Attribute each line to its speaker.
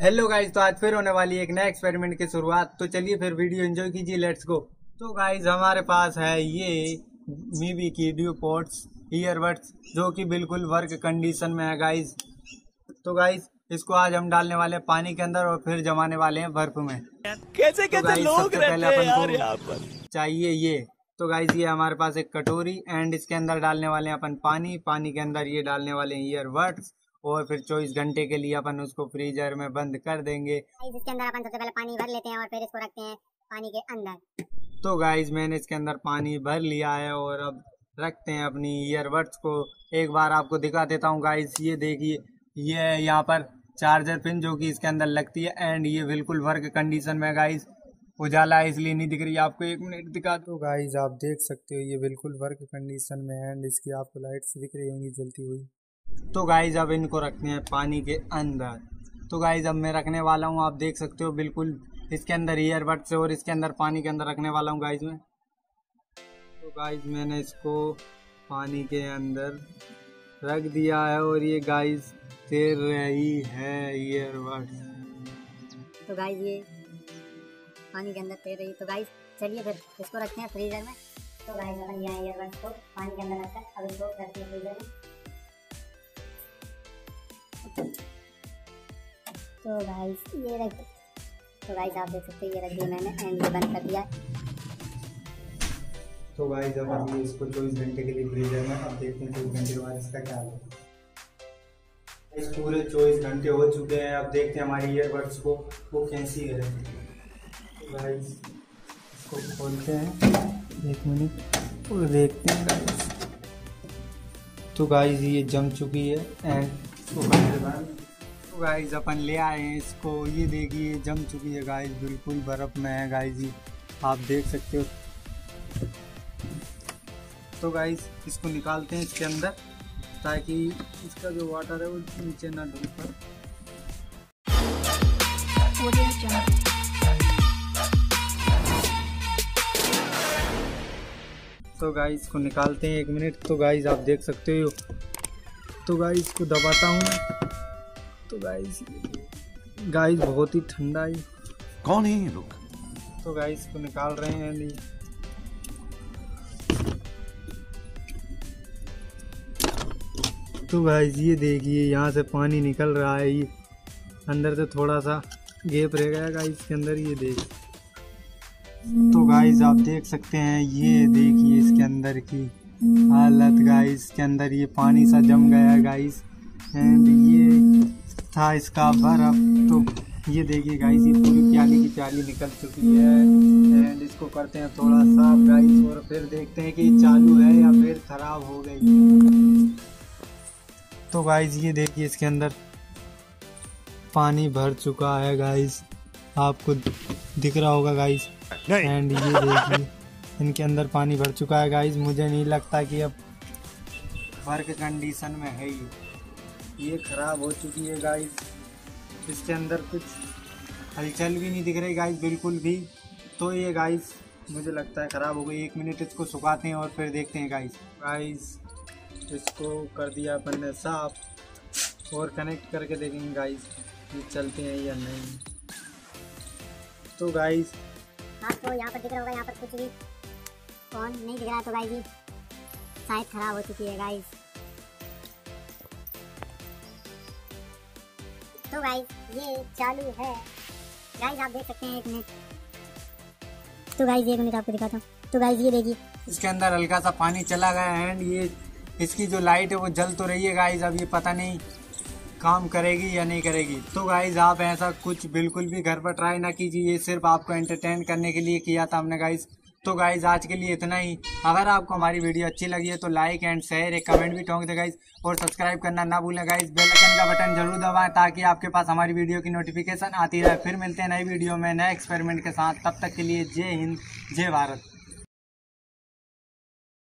Speaker 1: Hello guys तो आज फिर होने वाली एक नए एक्सपेरिमेंट की शुरुआत। तो चलिए फिर वीडियो एंजॉय कीजिए लेट्स गो तो गाइज़ हमारे पास है ये मीबी की ड्यू पोर्ट्स ईयरबड्स जो कि बिल्कुल वर्क कंडीशन में है गाइज़ तो गाइज़ इसको आज हम डालने वाले हैं पानी के अंदर और फिर जमाने वाले हैं बर्फ़ में।
Speaker 2: कैसे
Speaker 1: तो
Speaker 2: कैसे
Speaker 1: guys,
Speaker 2: लोग रहते हैं यार यहाँ पर?
Speaker 1: चाहिए ये। तो गाइज़ ये हमारे पास एक कटोरी एंड इसके अंदर डालने वाले हैं अपन पानी। पानी के अंदर ये डालने वाले हैं ईयरबड्स और फिर चौबीस घंटे के लिए अपन उसको फ्रीजर में बंद कर देंगे।
Speaker 3: इसके अंदर अपन सबसे पहले पानी भर लेते हैं और फिर इसको रखते हैं पानी के अंदर।
Speaker 1: तो गाइज़ मैंने इसके अंदर पानी भर लिया है और अब रखते हैं अपनी ईयरबड्स को। एक बार आपको दिखा देता हूँ गाइज़ ये देखिए ये है यहाँ पर चार्जर पिन जो कि इसके अंदर लगती है एंड ये बिल्कुल वर्क कंडीशन में गाइज़ उजाला है इसलिए नहीं दिख रही आपको एक मिनट दिखा तो गाइज़ आप देख सकते हो ये बिल्कुल वर्क कंडीशन में है एंड इसकी आपको लाइट्स दिख रही होंगी जलती हुई। तो गाइज़ अब इनको रखने हैं पानी के अंदर। तो गाइज़ अब मैं रखने वाला हूँ, आप देख सकते हो बिल्कुल इसके अंदर ईयरबड से और इसके अंदर पानी के अंदर रखने वाला हूँ गाइज़ मैं। तो गाइज़ मैंने इसको पानी के अंदर रख दिया है और ये गाइज़ तैर रही है ईयरबड
Speaker 3: तो गाइस ये पानी के अंदर तैर रही तो गाइज़ चलिए फिर इसको रखते हैं फ्रीजर में। तो गाइस अपन यहाँ ईयरबड्स को पानी के अंदर रखकर अब इसको रखते हैं फ्रीजर में। तो गाइस ये रख तो गाइस आप देख सकते हैं, ये रख दिया मैंने एंड ये बंद कर दिया।
Speaker 1: तो गाइज़ अब हम इसको चौबीस घंटे के लिए फ्रीजर में अब देखते हैं चौबीस घंटे के बाद इसका क्या होगा। पूरे चौबीस घंटे हो चुके हैं। अब देखते हैं हमारी ईयरबड्स को, वो कैसी है। तो गाइज़ इसको खोलते हैं। एक मिनट, और देखते हैं गाइज़ तो गाइज़ ये जम चुकी है एंड के बाद तो गाइज़ अपन ले आए हैं इसको। ये देखिए जम चुकी है गाइज़ बिल्कुल बर्फ़ में है गाइज़ आप देख सकते हो। तो गाइस इसको निकालते हैं इसके अंदर, ताकि इसका जो वाटर है, वो नीचे ना डूब पाए तो गाइस इसको निकालते हैं एक मिनट तो गाइस आप देख सकते हो। तो गाइस इसको दबाता हूँ। तो गाइस गाइस बहुत ही ठंडा है।
Speaker 2: कौन है ये लोग?
Speaker 1: तो गाइस इसको निकाल रहे हैं नहीं। तो गाइस ये देखिए यहाँ से पानी निकल रहा है ये अंदर से थोड़ा सा गैप रह गया गाइस इसके अंदर ये देख। तो गाइस आप देख सकते हैं ये देखिए इसके अंदर की हालत गाइस इसके अंदर ये पानी सा जम गया गाइस एंड ये था इसका बर्फ़। तो ये देखिए गाइस ये पूरी प्याली की प्याली निकल चुकी है। एंड इसको करते हैं थोड़ा सा गाइस और फिर देखते हैं कि चालू है या फिर खराब हो गई। तो गाइस ये देखिए इसके अंदर पानी भर चुका है गाइस आपको दिख रहा होगा गाइस एंड ये देखिए इनके अंदर पानी भर चुका है गाइस मुझे नहीं लगता कि अब वर्क कंडीशन में है ये। ये खराब हो चुकी है गाइस इसके अंदर कुछ हलचल भी नहीं दिख रही गाइस बिल्कुल भी. तो ये गाइस मुझे लगता है ख़राब हो गई. एक मिनट इसको सुखाते हैं और फिर देखते हैं गाइस गाइस इसको कर दिया अपन ने साफ़. और कनेक्ट करके देखेंगे गाइस ये चलते हैं या नहीं. तो गाइस
Speaker 3: आपको यहाँ पर दिख रहा होगा, यहाँ पर कुछ भी फ़ोन नहीं दिख रहा तो गाइस शायद खराब हो चुकी है गाइस तो गाइस ये चालू है। गाइस आप देख सकते हैं एक मिनट तो गाइस एक मिनट आपको दिखाता हूँ। तो गाइस ये देखिए।
Speaker 1: इसके अंदर हल्का सा पानी चला गया एंड ये, इसकी जो लाइट है वो जल तो रही है गाइज़ अब ये पता नहीं काम करेगी या नहीं करेगी। तो गाइज़ आप ऐसा कुछ बिल्कुल भी घर पर ट्राई ना कीजिए। ये सिर्फ़ आपको एंटरटेन करने के लिए किया था हमने गाइज़ तो गाइज़ आज के लिए इतना ही। अगर आपको हमारी वीडियो अच्छी लगी है तो लाइक एंड शेयर एक कमेंट भी ठोंक दे गाइज़ और सब्सक्राइब करना ना भूलें गाइज़ बेल आइकन का बटन ज़रूर दबाएँ, ताकि आपके पास हमारी वीडियो की नोटिफिकेशन आती रहे। फिर मिलते हैं नई वीडियो में, नए एक्सपेरिमेंट के साथ। तब तक के लिए जय हिंद, जय भारत।